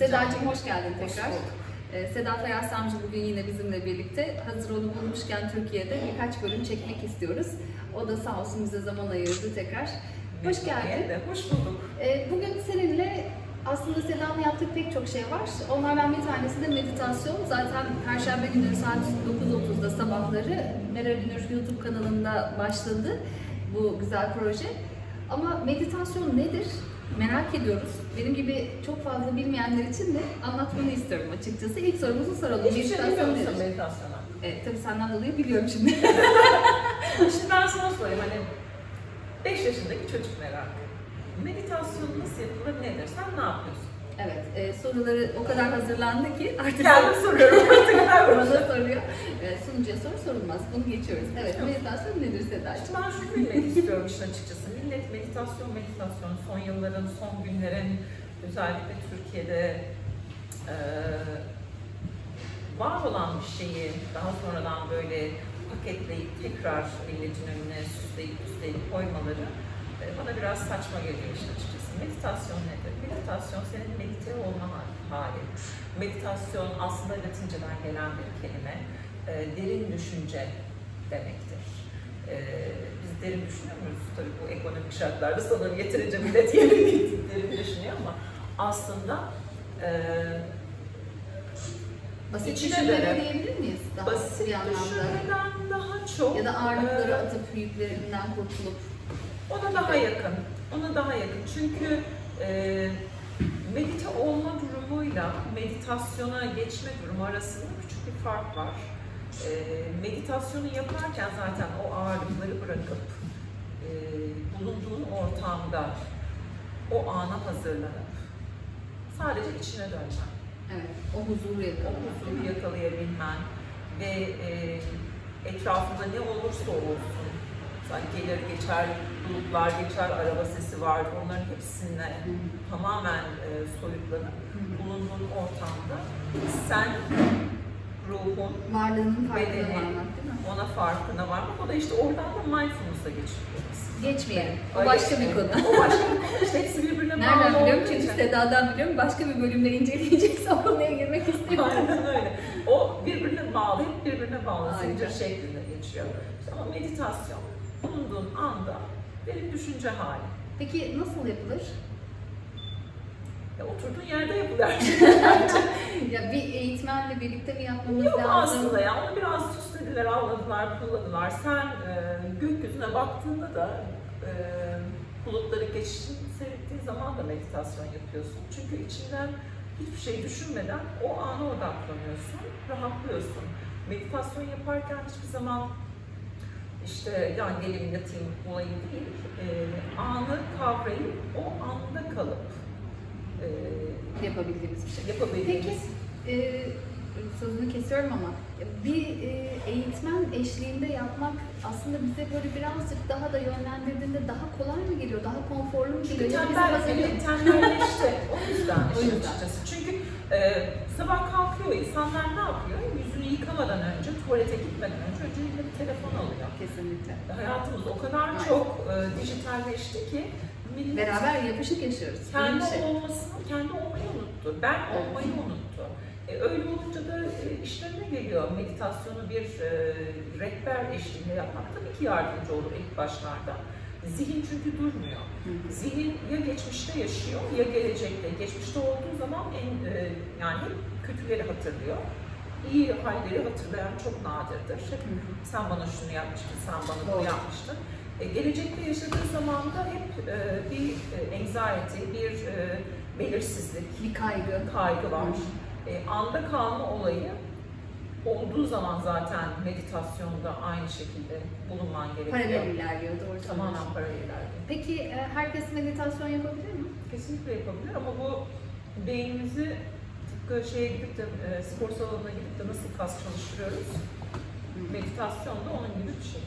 Sedacığım hoş geldin Hoş tekrar. bulduk. Ee, Seda Feyyaz Samcı bugün yine bizimle birlikte. Hazır onu bulmuşken Türkiye'de birkaç bölüm çekmek istiyoruz. O da sağ olsun bize zaman ayırdı tekrar. Hoş geldin. Hoş bulduk. Ee, Bugün seninle aslında Seda'nın yaptığı pek çok şey var. Onlardan bir tanesi de meditasyon. Zaten Perşembe günleri saat 9.30'da sabahları Meral Ünür YouTube kanalında başladı bu güzel proje. Ama meditasyon nedir? Merak ediyoruz. Benim gibi çok fazla bilmeyenler için de anlatmanı istiyorum açıkçası. İlk sorumuzu soralım. Hiçbir şey bilmiyor musun nedir? meditasyona? Evet, tabii senden dolayı biliyorum şimdi. Şimdi ben sana sorayım hani 5 yaşındaki çocuk merakı. Meditasyon nasıl yapılır nedir? Sen ne yapıyorsun? Evet, e, soruları o kadar hazırlandı ki artık Kendim soruyorum. Bana soruyor. Evet, sunucuya soru sorulmaz. Bunu geçiyoruz. Evet, Yok. meditasyon nedir Sedacığım? İşte ben şunu bilmek istiyorum işin açıkçası. Millet meditasyon meditasyon son yılların, son günlerin özellikle Türkiye'de eee, var olan bir şeyi daha sonradan böyle paketleyip tekrar milletin önüne süsleyip süsleyip koymaları e, bana biraz saçma geliyor işin açıkçası. Meditasyon nedir? Meditasyon senin medite olma hali. Meditasyon aslında Latinceden gelen bir kelime. E, derin düşünce demektir. E, biz derin düşünüyor muyuz? Tabii bu ekonomik şartlarda sanırım yeterince millet derin düşünüyor ama aslında e, Basit göre. diyebilir miyiz? Daha basit bir anlamda. düşünmeden daha çok Ya da ağırlıkları e, atıp yüklerinden kurtulup. Ona daha yakın. Ona daha yakın. Çünkü e, medite olma durumuyla meditasyona geçme durumu arasında küçük bir fark var. E, meditasyonu yaparken zaten o ağırlıkları bırakıp e, bulunduğun ortamda o ana hazırlanıp sadece içine dönmen Evet, o huzuru o yakalamak. huzuru yakalayabilmen ve e, etrafında ne olursa olsun mesela gelir geçer, bulutlar geçer, araba sesi var, onların hepsine tamamen e, soyutlanıp bulunduğun ortamda sen ruhun Varlığının Bedeni. ona farkına varmak o da işte oradan da mindfulness'a geçiyoruz. Geçmeyelim. O başka bir konu. O başka bir konu. İşte hepsi birbirine bağlı Nereden biliyorum? Çünkü. Seda'dan biliyorum. Başka bir bölümde inceleyecekse o konuya girmek istiyorum. Aynen öyle. O birbirine bağlı, hep birbirine bağlı zincir şeklinde geçiyor. İşte ama meditasyon bulunduğun anda derin düşünce hali. Peki nasıl yapılır? Ya oturduğun yerde yapılıyor. Ya bir eğitmenle birlikte mi yapmamız Yok lazım? aslında ya onu biraz süslediler, avladılar, pulladılar. Sen e, gökyüzüne baktığında da e, bulutları geçişini seyrettiğin zaman da meditasyon yapıyorsun. Çünkü içinden hiçbir şey düşünmeden o ana odaklanıyorsun, rahatlıyorsun. Meditasyon yaparken hiçbir zaman işte ya gelin yatayım olayı değil, e, anı kavrayıp o anda kalıp e, Yapabildiğimiz bir şey. yapabildiğimiz Peki, e, sözünü kesiyorum ama bir e, eğitmen eşliğinde yapmak aslında bize böyle birazcık daha da yönlendirdiğinde daha kolay mı geliyor, daha konforlu mu Çünkü geliyor? Millet tembelleşti. O yüzden O yüzden. Çünkü e, sabah kalkıyor, insanlar ne yapıyor? Yüzünü yıkamadan önce, tuvalete gitmeden önce önce eline bir telefon alıyor. Kesinlikle. Hayatımız o kadar Aynen. çok e, dijitalleşti ki millet Beraber yapışık yaşıyoruz. Kendi şey. olmasını, kendi olmayı unuttu. Ben olmayı unuttu. E, öyle olunca da e, işlerine geliyor. Meditasyonu bir e, rehber eşliğinde yapmak tabii ki yardımcı olur ilk başlarda. Zihin çünkü durmuyor. Zihin ya geçmişte yaşıyor ya gelecekte. Geçmişte olduğu zaman en e, yani kötüleri hatırlıyor. İyi halleri hatırlayan çok nadirdir. Hı sen bana şunu yapmıştın, sen bana bunu yapmıştın. E, gelecekte yaşadığı zaman da hep e, bir e, anxiety, bir e, belirsizlik, Bir kaygı. kaygı var. Hı. E, anda kalma olayı olduğu zaman zaten meditasyonda aynı şekilde bulunman gerekiyor. Paralel ilerliyor doğru. Tamamen söylüyorsun. paraleller. Peki e, herkes meditasyon yapabilir mi? Kesinlikle yapabilir ama bu beynimizi şeye gidip de e, spor salonuna gidip de nasıl kas çalıştırıyoruz? Meditasyon da onun gibi bir şey.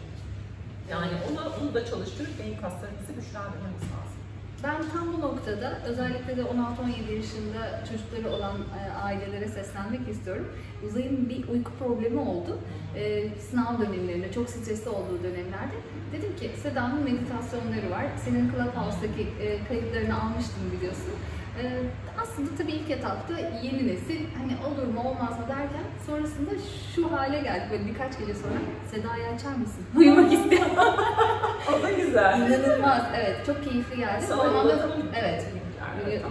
Yani onu, onu da çalıştırıp beyin kaslarımızı güçlendirmemiz lazım. Ben tam bu noktada özellikle de 16-17 yaşında çocukları olan e, ailelere seslenmek istiyorum. Uzay'ın bir uyku problemi oldu. E, sınav dönemlerinde, çok stresli olduğu dönemlerde. Dedim ki Seda'nın meditasyonları var. Senin Clubhouse'daki e, kayıtlarını almıştım biliyorsun. Ee, aslında tabii ilk etapta yeni nesil hani olur mu olmaz mı derken sonrasında şu hale geldi böyle birkaç gece sonra Seda'yı açar mısın? Uyumak istiyorum. O da güzel. İnanılmaz evet çok keyifli geldi. Yolladığım evet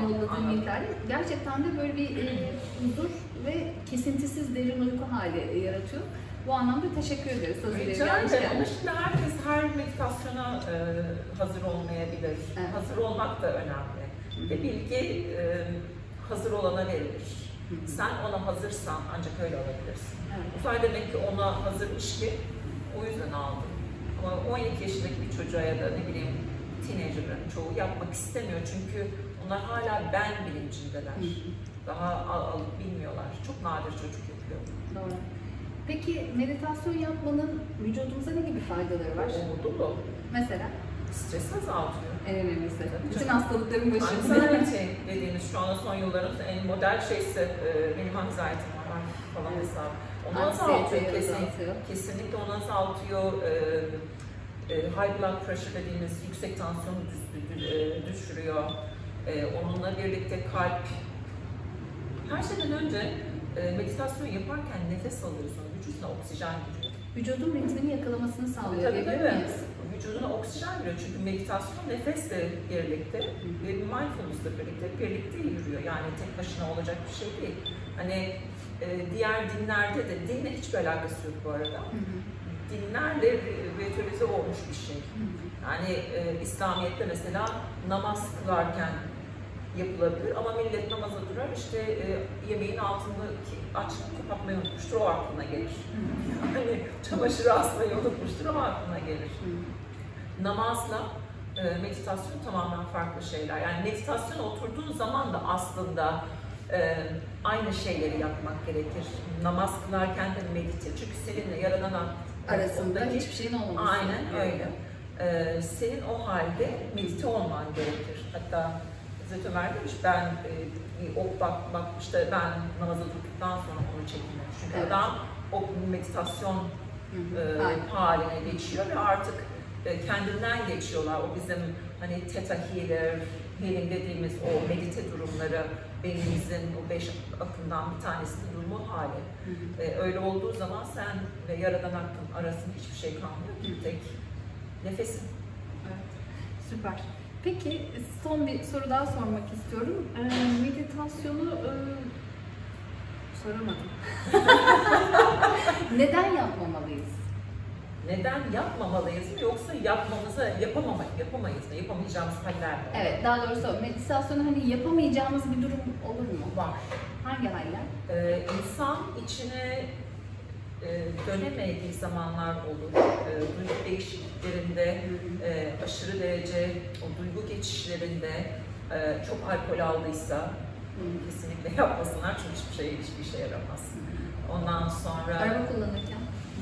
yolladığım linklerle gerçekten de böyle bir e, huzur ve kesintisiz derin uyku hali yaratıyor. Bu anlamda teşekkür ederiz hazır Rica ederim. Ama şimdi herkes her meditasyona e, hazır olmayabilir. Evet. Hazır olmak da önemli. Ve bilgi e, hazır olana verilir. Sen ona hazırsan ancak öyle alabilirsin. Evet. Uzay demek ki ona hazırmış ki o yüzden aldım. Ama 12 yaşındaki bir çocuğa ya da ne bileyim teenager'ların çoğu yapmak istemiyor çünkü onlar hala ben bilincindeler. Hı hı. Daha al, alıp bilmiyorlar. Çok nadir çocuk yapıyor. Doğru. Peki meditasyon yapmanın vücudumuza ne gibi faydaları var? Oldu mu? Mesela Stres azaltıyor. En önemlisi. Tabii Bütün hastalıkların başında. Anxiety dediğimiz şu anda son yılların en model şeysi e, benim anxiety'm var falan Evet. hesabı. Onu azaltıyor kesin, azaltıyor. kesinlikle onu azaltıyor. E, e, high blood pressure dediğimiz yüksek tansiyonu düş- dü- e, düşürüyor. E, onunla birlikte kalp. Her şeyden önce e, meditasyon yaparken nefes alıyorsun. Vücuduna oksijen giriyor. Vücudun ritmini yakalamasını sağlıyor Tabii tabii. Vücuduna oksijen giriyor çünkü meditasyon nefesle birlikte ve mindfulness'la birlikte birlikte yürüyor. Yani tek başına olacak bir şey değil. Hani e, diğer dinlerde de dinle hiçbir alakası yok bu arada. Hı hı. Dinlerle ritüelize olmuş bir şey. Hı hı. Yani e, İslamiyet'te mesela namaz kılarken yapılabilir ama millet namaza durar işte e, yemeğin altındaki açlık kapatmayı unutmuştur o aklına gelir. Hani çamaşırı asmayı unutmuştur o aklına gelir. Namazla e, meditasyon tamamen farklı şeyler. Yani meditasyon oturduğun zaman da aslında e, aynı şeyleri yapmak gerekir. Namaz kılarken de medite. Çünkü seninle yaradan Arasında arasındaki- hiçbir şeyin olmaması. Aynen öyle. E, senin o halde medite olman gerekir. Hatta Hazreti Ömer demiş ben e, ok bak, bakmış da ben namaza durduktan sonra onu çekilmemiş. Çünkü Evet. adam o meditasyon Hı e, hı. Aynen. haline geçiyor ve artık e, kendinden geçiyorlar. O bizim hani theta healer, healing dediğimiz o medite durumları beynimizin o beş akımdan bir tanesinin durumu hali. Hı hı. E, öyle olduğu zaman sen ve yaradan aklın arasında hiçbir şey kalmıyor. Bir tek nefesin. Evet, süper. Peki son bir soru daha sormak istiyorum. Ee, meditasyonu e, soramadım. Neden yapmamalıyız? Neden yapmamalıyız mı yoksa yapmamıza yapamamak, yapamayız mı? Yapamayacağımız haller mi? Evet, daha doğrusu meditasyonu hani yapamayacağımız bir durum olur mu? Var. Hangi haller? Ee, insan içine e, dönemediği zamanlar olur. E, duygu değişikliklerinde, e, aşırı derece o duygu geçişlerinde e, çok alkol aldıysa kesinlikle yapmasınlar çünkü hiçbir şey hiçbir işe yaramaz. Ondan sonra Araba kullanırken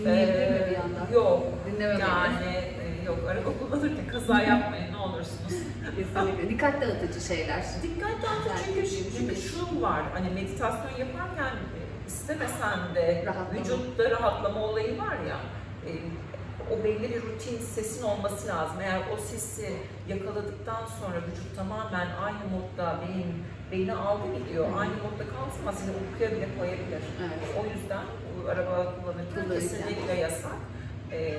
dinleyebilir mi bir yandan? yok Dinlememeli. yani e, yok araba kullanırken kaza yapmayın ne olursunuz. Kesinlikle. Dikkat dağıtıcı şeyler. Dikkat dağıtın çünkü, çünkü şu var, hani meditasyon yaparken istemesen de Rahatlama. vücutta rahatlama olayı var ya, e, o belli bir rutin sesin olması lazım. Eğer o sesi yakaladıktan sonra vücut tamamen aynı modda, beyin, beyni aldı gidiyor, aynı modda kalsın ama seni uykuya bile koyabilir. Evet. O yüzden bu araba Kullanırken. kesinlikle yasak. Ee,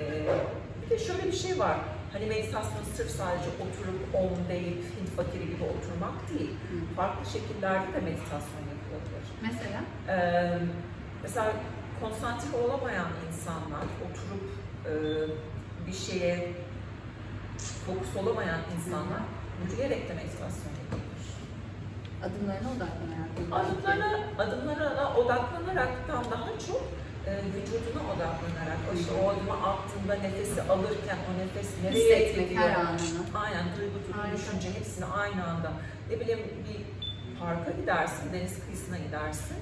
bir de şöyle bir şey var. Hani meditasyon sırf sadece oturup om deyip Hint fakiri gibi oturmak değil. Hı. Farklı şekillerde de meditasyon yapılabilir. Mesela? Ee, mesela konsantre olamayan insanlar oturup e, bir şeye fokus olamayan insanlar yürüyerek de meditasyon yapabilir. Adımlarına odaklanarak. Adımlara, adımlara odaklanaraktan daha çok e, vücuduna odaklanarak, işte o adımı attığında nefesi alırken o nefes nereye anını. Aynen, duygu, Harika. düşünce hepsini aynı anda. Ne bileyim bir parka gidersin, deniz kıyısına gidersin,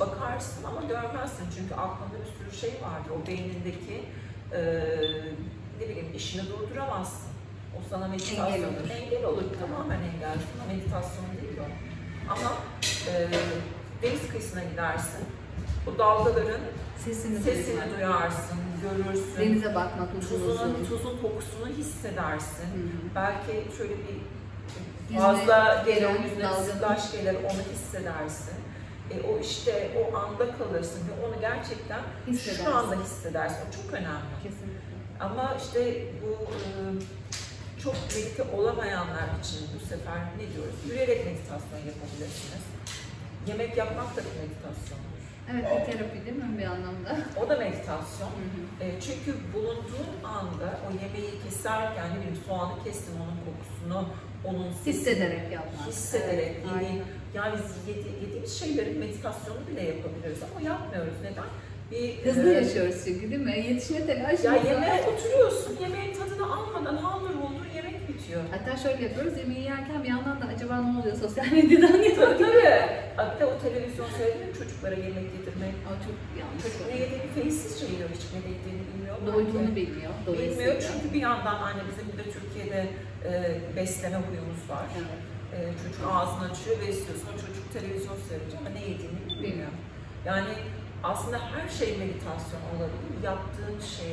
bakarsın ama görmezsin çünkü aklında bir sürü şey vardır. O beynindeki e, ne bileyim işini durduramazsın. O sana meditasyon Engel olur. engel olur. Tamamen engel. Meditasyon değil o. Ama e, deniz kıyısına gidersin. O dalgaların Sesini, sesini duyarsın, görürsün. Denize bakmak uzun Tuzunun, uzun. tuzun kokusunu hissedersin. Hı hı. Belki şöyle bir Fazla gelen yüzüne slash gelir, onu hissedersin. E, o işte o anda kalırsın ve onu gerçekten Hissedersin. şu anda hissedersin. O çok önemli. Kesinlikle. Ama işte bu e, çok medite olamayanlar için bu sefer ne diyoruz? Yürüyerek meditasyon yapabilirsiniz. Yemek yapmak da bir meditasyondur. Evet bir terapi değil mi bir anlamda? O da meditasyon. Hı hı. E, çünkü bulunduğun anda o yemeği keserken ne bileyim soğanı kestim onun kokusunu, onun Hissederek yapmak. hissederek Evet, aynen. yani biz yedi, yediğimiz şeylerin meditasyonu bile yapabiliriz ama yapmıyoruz. Neden? Bir, Hızlı e, yaşıyoruz çünkü değil mi? Yetişme telaşı Ya yemeğe oturuyorsun, yemeğin tadını almadan haldır buldur yemek bitiyor. Hatta şöyle yapıyoruz, yemeği yerken bir yandan da acaba ne oluyor sosyal medyadan Tabii yapıyoruz. tabii. Bir de o televizyon seyrediyor çocuklara yemek yedirmek. O çok yanlış. Çocuk ne yediğini feyizsizce yiyor, hiç ne yediğini bilmiyor. Doyduğunu bilmiyor. Bilmiyor çünkü bir yandan anne bizim bir de Türkiye'de e, besleme huyumuz var. Evet. E, çocuk ağzını açıyor ve istiyorsun. Çocuk televizyon seyrediyor ama ne yediğini bilmiyor. Yani aslında her şey meditasyon olabilir. Yaptığın şey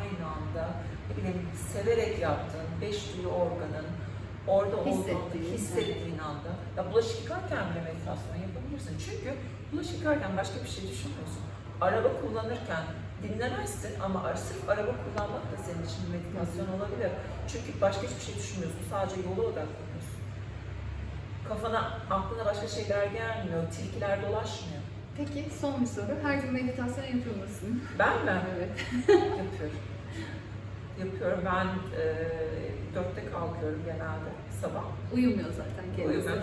aynı anda ne bileyim severek yaptığın beş duyu organın orada olduğunu Hissettiğin, anda ya bulaşık yıkarken bile meditasyon yapabilirsin. Çünkü bulaşık yıkarken başka bir şey düşünmüyorsun. Araba kullanırken dinlemezsin ama sırf araba kullanmak da senin için meditasyon olabilir. Çünkü başka hiçbir şey düşünmüyorsun. Sadece yola odaklanıyorsun. Kafana, aklına başka şeyler gelmiyor. Tilkiler dolaşmıyor. Peki son bir soru. Her gün meditasyon yapıyor musun? Ben mi? Evet. Yapıyorum. Yapıyorum. Ben e, dörtte kalkıyorum genelde sabah. Uyumuyor zaten kendisi. Uyumuyorum.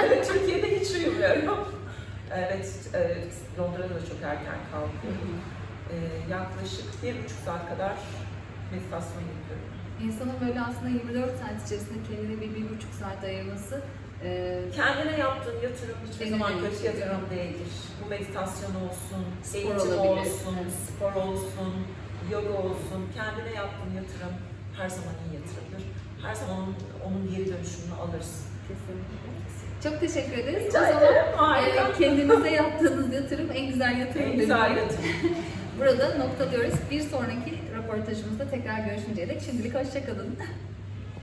evet, Türkiye'de hiç uyumuyorum. Evet, e, Londra'da da çok erken kalkıyorum. hı. E, yaklaşık bir buçuk saat kadar meditasyon yapıyorum. İnsanın böyle aslında 24 saat içerisinde kendine bir, bir buçuk saat ayırması e, Kendine yaptığın yatırım hiçbir zaman kötü yatırım değildir. Bu meditasyon olsun, Spor eğitim olabilir, olsun, evet. spor olsun, yoga olsun. Kendine yaptığın yatırım her zaman iyi yatırımdır. Her zaman onun, onun geri dönüşünü alırsın. kesinlikle. Çok teşekkür ederiz. Rica o zaman. Harika. e, kendinize yaptığınız yatırım en güzel yatırım. En güzel yatırım. Burada noktalıyoruz. Bir sonraki röportajımızda tekrar görüşünceye dek şimdilik hoşçakalın.